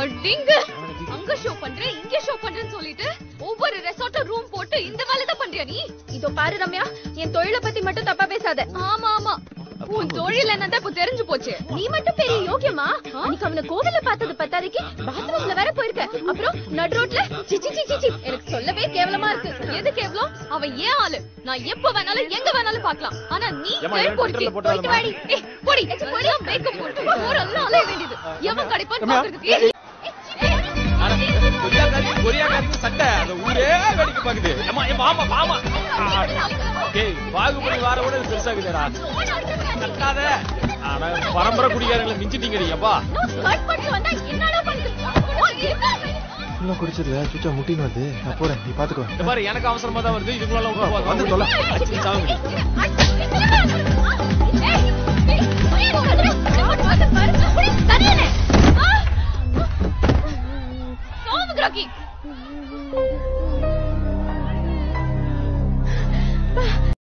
அடிங்க. அங்க ஷோ பண்றேன் இங்க ஷோ பண்றேன்னு சொல்லிட்டு ஒவ்வொரு ரெசார்ட்டும் ரூம் போட்டு இந்த வேலை தான் பண்றியா நீ? இதோ பாரு ரம்யா என் தொழிலை பத்தி மட்டும் தப்பா பேசாத. ஆமா ஆமா. உன் தொழில் என்னதான் இப்ப தெரிஞ்சு போச்சு. நீ மட்டும் பெரிய யோகியமா அன்னைக்கு அவன கோவில்ல பார்த்தது பத்தாதைக்கு பாத்ரூம்ல வேற போயிருக்க. அப்புறம் நடு ரோட்ல சிச்சி சிச்சி எனக்கு சொல்லவே கேவலமா இருக்கு. எது கேவலம்? அவன் ஏன் ஆளு? நான் எப்ப வேணாலும் எங்க வேணாலும் பார்க்கலாம். ஆனா நீ போட்டு போயிட்டு வாடி. ஏய் போடி. போடி மேக்கப் போட்டு வேண்டியது. எவன் கிடைப்பான்னு பாக்குறதுக்கு கொரியாக்காரி கொரியாக்காரிக்கு சண்டை அந்த ஊரே வேடிக்கை பாக்குது ஆமா ஆமா டேய் பாகுபலி வார கூட இது பெருசாகுதுடா கட்டாத ஆனா பரம்பரை குடிகாரங்களை மிஞ்சிட்டீங்கடி அப்பா நான் ஸ்கர்ட் பண்ணிட்டு வந்தா என்னடா பண்றது இன்னும் குடிச்சிருல சுச்சா முட்டின்னு வருது நான் போறேன் நீ பாத்துக்கோ இந்த பாரு எனக்கு அவசரமா தான் வருது இதுக்குள்ள வந்து தொலை. அச்சு சாமி சோமகிராக்கி